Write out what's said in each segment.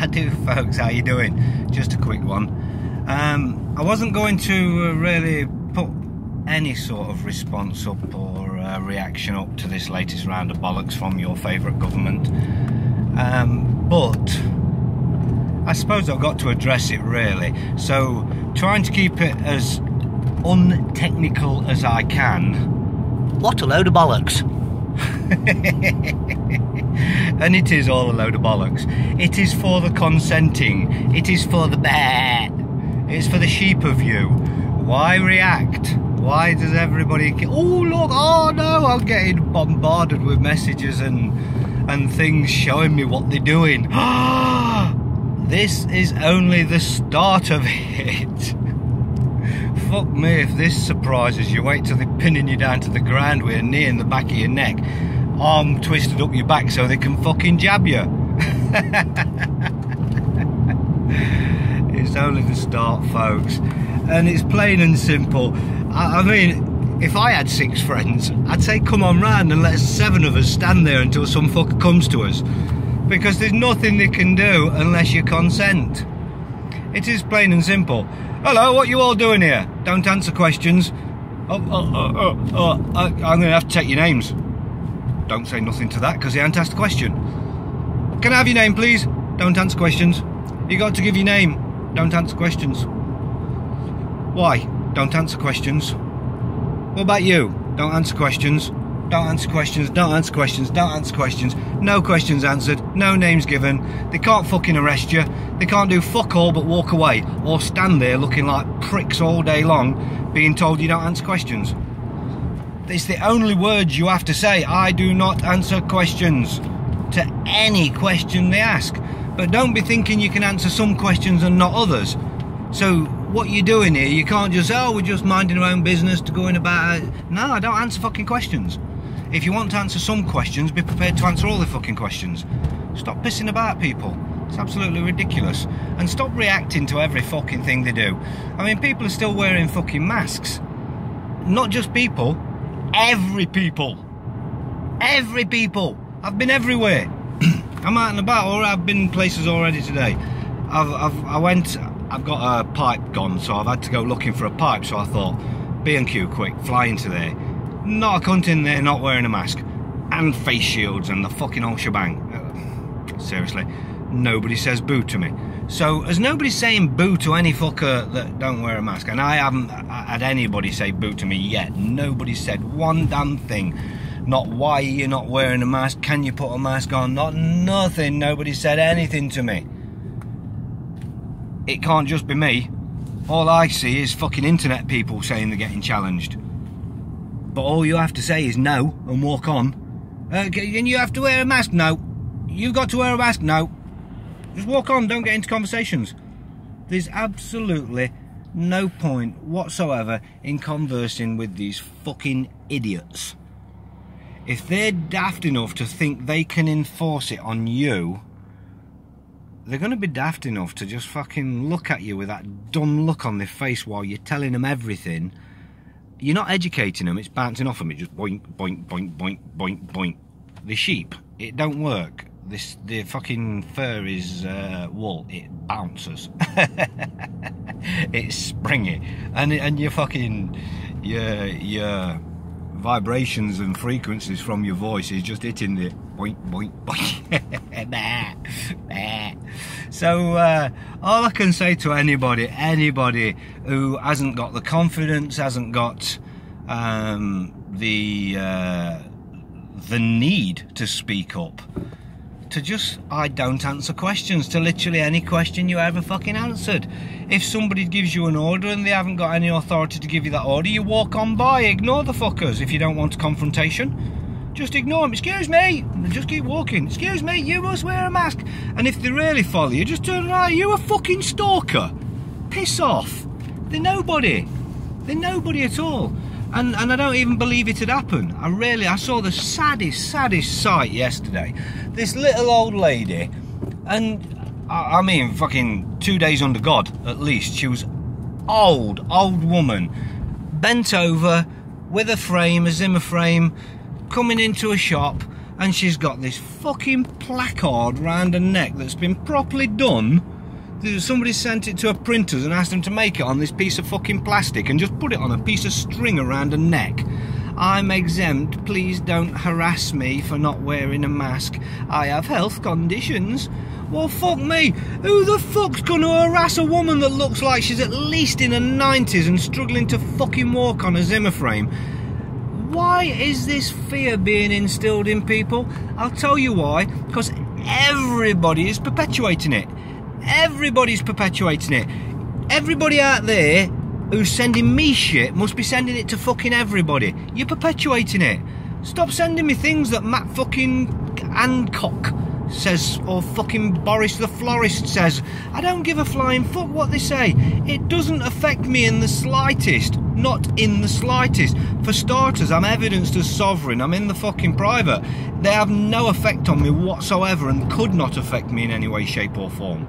I do, folks. How are you doing? Just a quick one. Um, I wasn't going to uh, really put any sort of response up or uh, reaction up to this latest round of bollocks from your favourite government, um, but I suppose I've got to address it really. So, trying to keep it as untechnical as I can. What a load of bollocks. and it is all a load of bollocks. It is for the consenting. It is for the bear. It's for the sheep of you. Why react? Why does everybody? Oh look! Oh no! I'm getting bombarded with messages and and things showing me what they're doing. this is only the start of it. Fuck me if this surprises you. Wait till they're pinning you down to the ground with a knee in the back of your neck, arm twisted up your back so they can fucking jab you. it's only the start, folks. And it's plain and simple. I, I mean, if I had six friends, I'd say come on round and let seven of us stand there until some fucker comes to us. Because there's nothing they can do unless you consent. It is plain and simple. Hello, what you all doing here? Don't answer questions. Oh, oh, oh, oh, oh I, I'm going to have to take your names. Don't say nothing to that because he ain't asked a question. Can I have your name, please? Don't answer questions. You got to give your name. Don't answer questions. Why? Don't answer questions. What about you? Don't answer questions. Don't answer questions, don't answer questions, don't answer questions. No questions answered, no names given. They can't fucking arrest you. They can't do fuck all but walk away or stand there looking like pricks all day long being told you don't answer questions. It's the only words you have to say. I do not answer questions to any question they ask. But don't be thinking you can answer some questions and not others. So what you're doing here, you can't just say, oh, we're just minding our own business to going about it. No, I don't answer fucking questions. If you want to answer some questions, be prepared to answer all the fucking questions. Stop pissing about people. It's absolutely ridiculous. And stop reacting to every fucking thing they do. I mean, people are still wearing fucking masks. Not just people, every people. Every people. I've been everywhere. I'm out and about, or I've been places already today. I've, I've, I went, I've got a pipe gone, so I've had to go looking for a pipe, so I thought, B&Q quick, fly into there not a cunt in there not wearing a mask. And face shields and the fucking whole shebang. Seriously, nobody says boo to me. So, as nobody's saying boo to any fucker that don't wear a mask, and I haven't had anybody say boo to me yet, nobody said one damn thing. Not why you're not wearing a mask, can you put a mask on, not nothing, nobody said anything to me. It can't just be me. All I see is fucking internet people saying they're getting challenged. But all you have to say is no and walk on. Uh, and you have to wear a mask? No. You've got to wear a mask? No. Just walk on, don't get into conversations. There's absolutely no point whatsoever in conversing with these fucking idiots. If they're daft enough to think they can enforce it on you, they're going to be daft enough to just fucking look at you with that dumb look on their face while you're telling them everything you're not educating them, it's bouncing off them. It just boink, boink, boink, boink, boink, boink. The sheep, it don't work. This the fucking fur is uh, wool. It bounces. it's springy, and and your fucking your your vibrations and frequencies from your voice is just hitting the boink, boink, boink. So uh, all I can say to anybody, anybody who hasn't got the confidence, hasn't got um, the uh, the need to speak up, to just I don't answer questions to literally any question you ever fucking answered. If somebody gives you an order and they haven't got any authority to give you that order, you walk on by, ignore the fuckers if you don't want confrontation. Just ignore them. Excuse me. Just keep walking. Excuse me. You must wear a mask. And if they really follow you, just turn around. You a fucking stalker. Piss off. They're nobody. They're nobody at all. And and I don't even believe it had happened. I really I saw the saddest, saddest sight yesterday. This little old lady, and I, I mean fucking two days under God at least. She was old, old woman, bent over with a frame, a Zimmer frame, coming into a shop and she's got this fucking placard round her neck that's been properly done. Somebody sent it to a printers and asked them to make it on this piece of fucking plastic and just put it on a piece of string around a neck. I'm exempt, please don't harass me for not wearing a mask. I have health conditions. Well, fuck me. Who the fuck's gonna harass a woman that looks like she's at least in her 90s and struggling to fucking walk on a Zimmer frame? Why is this fear being instilled in people? I'll tell you why. Because everybody is perpetuating it. Everybody's perpetuating it. Everybody out there who's sending me shit must be sending it to fucking everybody. You're perpetuating it. Stop sending me things that Matt fucking Hancock says or fucking Boris the florist says. I don't give a flying fuck what they say. It doesn't affect me in the slightest. Not in the slightest. For starters, I'm evidenced as sovereign. I'm in the fucking private. They have no effect on me whatsoever and could not affect me in any way, shape, or form.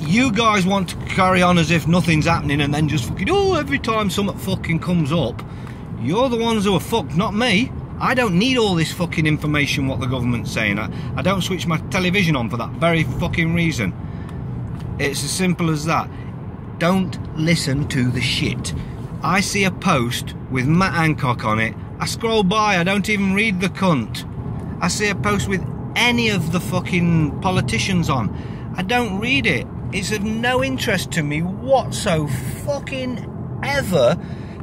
You guys want to carry on as if nothing's happening and then just fucking, oh, every time something fucking comes up, you're the ones who are fucked, not me. I don't need all this fucking information what the government's saying. I, I don't switch my television on for that very fucking reason. It's as simple as that. Don't listen to the shit. I see a post with Matt Hancock on it. I scroll by, I don't even read the cunt. I see a post with any of the fucking politicians on. I don't read it. It's of no interest to me whatso fucking ever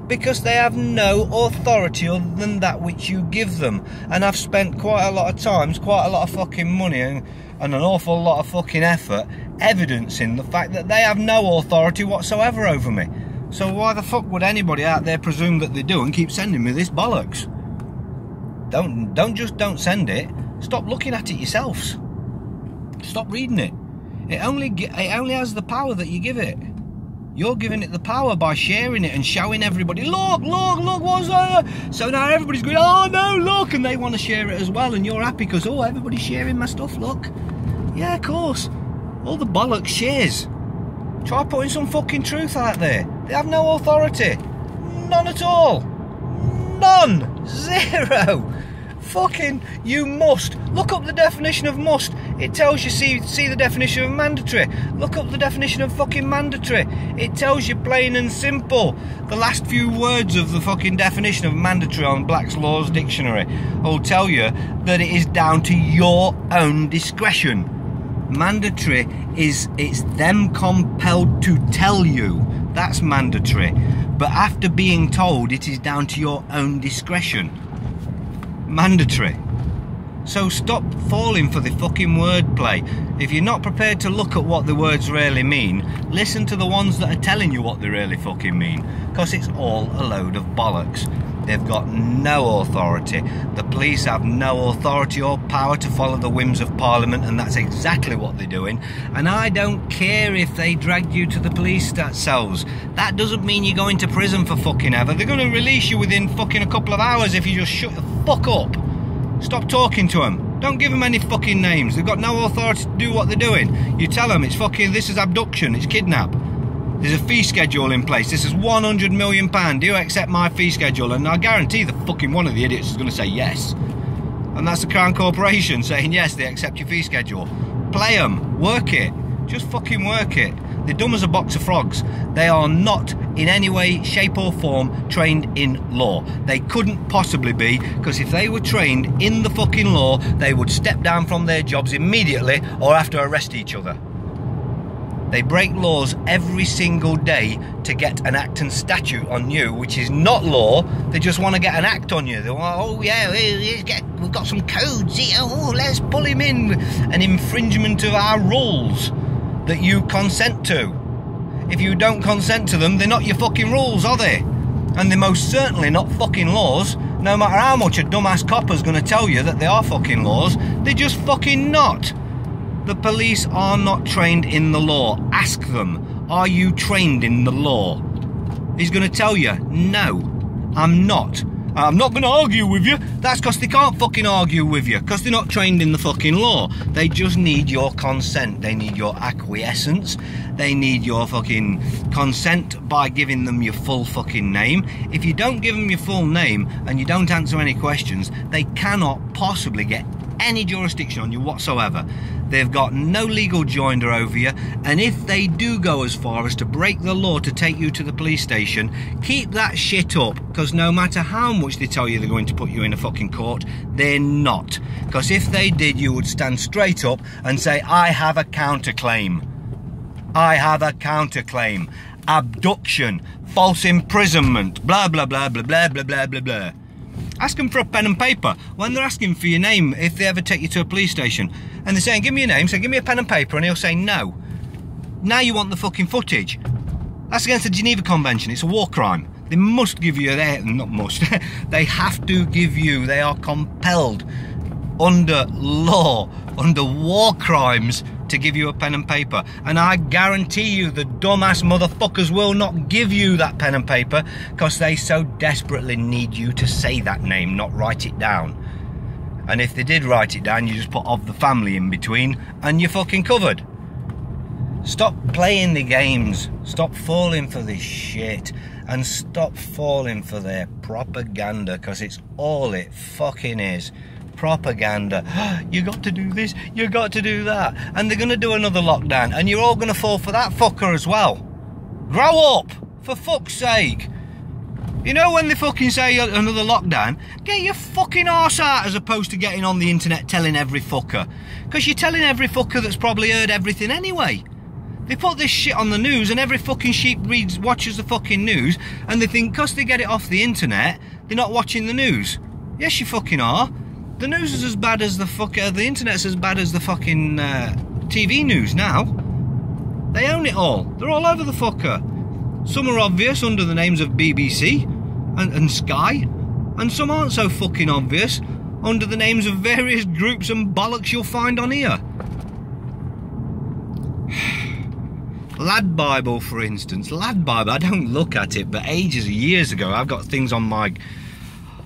because they have no authority other than that which you give them. And I've spent quite a lot of times, quite a lot of fucking money and, and an awful lot of fucking effort evidencing the fact that they have no authority whatsoever over me. So why the fuck would anybody out there presume that they do and keep sending me this bollocks? Don't don't just don't send it. Stop looking at it yourselves. Stop reading it. It only it only has the power that you give it. You're giving it the power by sharing it and showing everybody, look, look, look, what's that? So now everybody's going, oh no, look, and they want to share it as well, and you're happy because, oh, everybody's sharing my stuff, look. Yeah, of course. All the bollocks shares. Try putting some fucking truth out there. They have no authority. None at all. None. Zero. Fucking, you must. Look up the definition of must. It tells you, see, see the definition of mandatory. Look up the definition of fucking mandatory. It tells you plain and simple. The last few words of the fucking definition of mandatory on Black's Laws Dictionary will tell you that it is down to your own discretion. Mandatory is, it's them compelled to tell you. That's mandatory. But after being told, it is down to your own discretion. Mandatory. So stop falling for the fucking wordplay. If you're not prepared to look at what the words really mean, listen to the ones that are telling you what they really fucking mean. Because it's all a load of bollocks. They've got no authority. The police have no authority or power to follow the whims of Parliament, and that's exactly what they're doing. And I don't care if they drag you to the police cells. That doesn't mean you're going to prison for fucking ever. They're going to release you within fucking a couple of hours if you just shut the fuck up. Stop talking to them. Don't give them any fucking names. They've got no authority to do what they're doing. You tell them it's fucking, this is abduction, it's kidnap. There's a fee schedule in place. This is 100 million pound. Do you accept my fee schedule? And I guarantee the fucking one of the idiots is going to say yes. And that's the Crown Corporation saying yes, they accept your fee schedule. Play them, work it, just fucking work it. They're dumb as a box of frogs. They are not in any way, shape, or form trained in law. They couldn't possibly be, because if they were trained in the fucking law, they would step down from their jobs immediately or have to arrest each other. They break laws every single day to get an act and statute on you, which is not law. They just want to get an act on you. They want, oh yeah, we've got some codes here. Oh, let's pull him in. An infringement of our rules that you consent to. If you don't consent to them, they're not your fucking rules, are they? And they're most certainly not fucking laws, no matter how much a dumbass copper's gonna tell you that they are fucking laws, they're just fucking not. The police are not trained in the law. Ask them, are you trained in the law? He's gonna tell you, no, I'm not. I'm not going to argue with you. That's because they can't fucking argue with you because they're not trained in the fucking law. They just need your consent. They need your acquiescence. They need your fucking consent by giving them your full fucking name. If you don't give them your full name and you don't answer any questions, they cannot possibly get any jurisdiction on you whatsoever. They've got no legal joinder over you, and if they do go as far as to break the law to take you to the police station, keep that shit up, because no matter how much they tell you they're going to put you in a fucking court, they're not. Because if they did, you would stand straight up and say, I have a counterclaim. I have a counterclaim. Abduction, false imprisonment, blah, blah, blah, blah, blah, blah, blah, blah, blah. Ask them for a pen and paper. When they're asking for your name, if they ever take you to a police station, and they're saying, give me your name, say, give me a pen and paper, and he'll say no. Now you want the fucking footage. That's against the Geneva Convention. It's a war crime. They must give you their, not must, they have to give you, they are compelled under law, under war crimes, to give you a pen and paper. And I guarantee you the dumbass motherfuckers will not give you that pen and paper because they so desperately need you to say that name, not write it down. And if they did write it down, you just put of the family in between and you're fucking covered. Stop playing the games. Stop falling for this shit. And stop falling for their propaganda because it's all it fucking is propaganda. you got to do this, you got to do that. And they're going to do another lockdown, and you're all going to fall for that fucker as well. Grow up, for fuck's sake. You know when they fucking say another lockdown, get your fucking arse out as opposed to getting on the internet telling every fucker. Because you're telling every fucker that's probably heard everything anyway. They put this shit on the news and every fucking sheep reads, watches the fucking news and they think because they get it off the internet, they're not watching the news. Yes, you fucking are. The news is as bad as the fuck. Uh, the internet's as bad as the fucking uh, TV news now. They own it all. They're all over the fucker. Some are obvious under the names of BBC and, and Sky, and some aren't so fucking obvious under the names of various groups and bollocks you'll find on here. Lad Bible, for instance. Lad Bible, I don't look at it, but ages, years ago, I've got things on my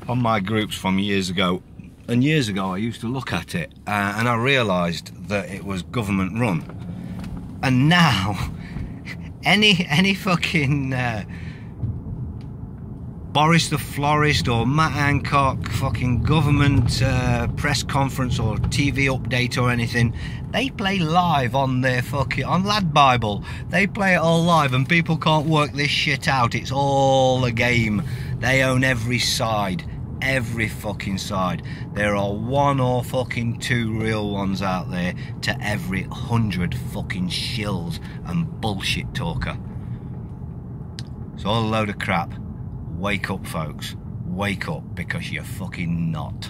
on my groups from years ago and years ago, I used to look at it uh, and I realised that it was government run. And now, any any fucking uh, Boris the Florist or Matt Hancock fucking government uh, press conference or TV update or anything, they play live on their fucking on Lad Bible. They play it all live, and people can't work this shit out. It's all a game. They own every side every fucking side. There are one or fucking two real ones out there to every hundred fucking shills and bullshit talker. It's all a load of crap. Wake up, folks. Wake up because you're fucking not.